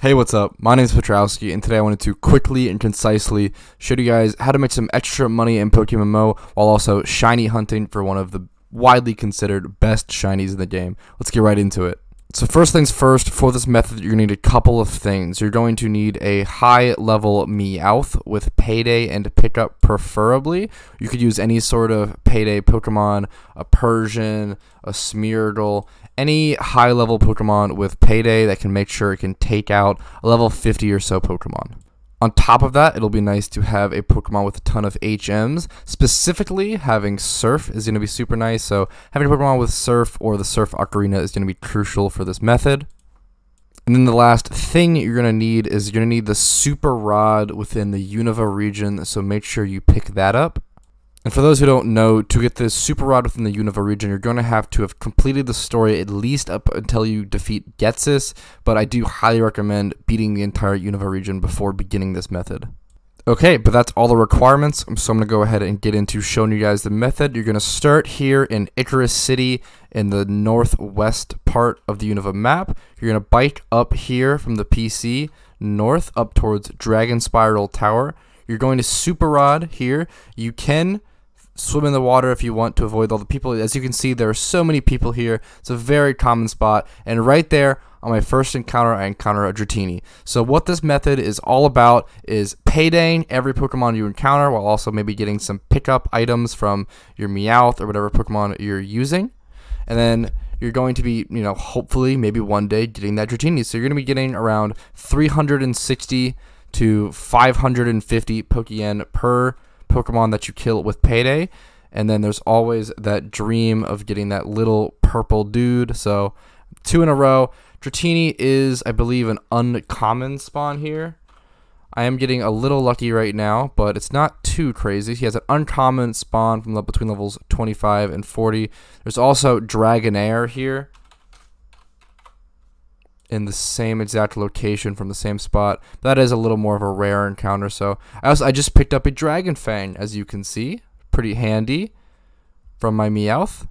Hey, what's up? My name is Patrouski, and today I wanted to quickly and concisely show you guys how to make some extra money in PokeMMO while also shiny hunting for one of the widely considered best shinies in the game. Let's get right into it. So first things first, for this method, you're going to need a couple of things. You're going to need a high level Meowth with Payday and Pickup preferably. You could use any sort of Payday Pokemon, a Persian, a Smeargle, any high level Pokemon with Payday that can make sure it can take out a level 50 or so Pokemon. On top of that, it'll be nice to have a Pokemon with a ton of HMs. Specifically, having Surf is going to be super nice. So having a Pokemon with Surf or the Surf Ocarina is going to be crucial for this method. And then the last thing you're going to need is you're going to need the Super Rod within the Unova region. So make sure you pick that up. And for those who don't know, to get this super rod within the Unova region, you're going to have to have completed the story at least up until you defeat Ghetsis, but I do highly recommend beating the entire Unova region before beginning this method. Okay, but that's all the requirements, um, so I'm going to go ahead and get into showing you guys the method. You're going to start here in Icirrus City in the northwest part of the Unova map. You're going to bike up here from the PC north up towards Dragon Spiral Tower. You're going to Super Rod here. You can swim in the water if you want to avoid all the people. As you can see, there are so many people here. It's a very common spot. And right there on my first encounter, I encounter a Dratini. So what this method is all about is paydaying every Pokemon you encounter while also maybe getting some pickup items from your Meowth or whatever Pokemon you're using. And then you're going to be, you know, hopefully maybe one day getting that Dratini. So you're going to be getting around 360 to 550 Pokeyen per Pokemon that you kill with Payday. And then there's always that dream of getting that little purple dude. So two in a row. Dratini is, I believe, an uncommon spawn here. I am getting a little lucky right now, but it's not too crazy. He has an uncommon spawn from the, between levels 25 and 40. There's also Dragonair here in the same exact location from the same spot. That is a little more of a rare encounter. So I also I just picked up a Dragon Fang, as you can see, pretty handy from my Meowth.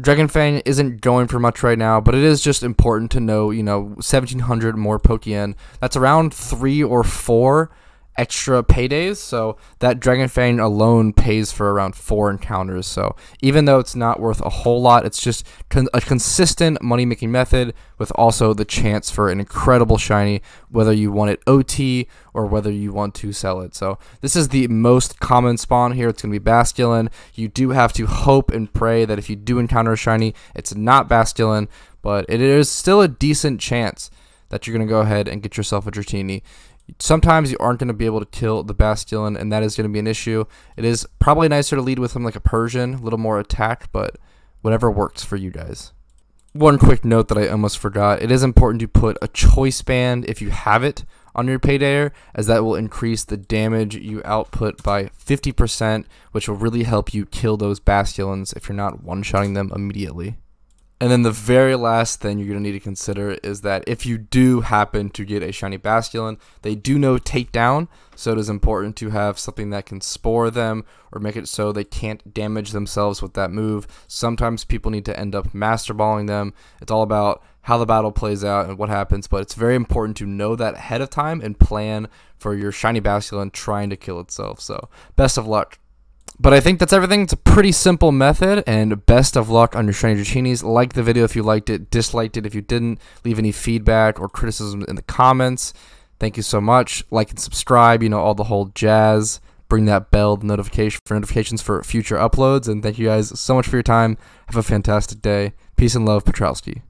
Dragon Fang isn't going for much right now, but it is just important to know, you know, 1700 more Pokemon. That's around three or four extra paydays. So that Dragon Fang alone pays for around four encounters. So even though it's not worth a whole lot, it's just con a consistent money making method with also the chance for an incredible shiny, whether you want it OT or whether you want to sell it. So this is the most common spawn here. It's going to be Basculin. You do have to hope and pray that if you do encounter a shiny, it's not Basculin, but it is still a decent chance that you're going to go ahead and get yourself a Dratini sometimes you aren't going to be able to kill the Basculin, and that is going to be an issue. It is probably nicer to lead with him like a Persian, a little more attack, but whatever works for you guys. One quick note that I almost forgot. It is important to put a choice band, if you have it, on your paydayer, as that will increase the damage you output by 50%, which will really help you kill those Basculins if you're not one-shotting them immediately. And then the very last thing you're going to need to consider is that if you do happen to get a shiny Basculin, they do know takedown, so it is important to have something that can spore them or make it so they can't damage themselves with that move. Sometimes people need to end up masterballing them. It's all about how the battle plays out and what happens, but it's very important to know that ahead of time and plan for your shiny Basculin trying to kill itself. So, best of luck. But I think that's everything. It's a pretty simple method, and best of luck on your shiny Dratinis. Like the video if you liked it, disliked it if you didn't. Leave any feedback or criticism in the comments. Thank you so much. Like and subscribe, you know, all the whole jazz. Bring that bell notification for notifications for future uploads. And thank you guys so much for your time. Have a fantastic day. Peace and love, Patrouski.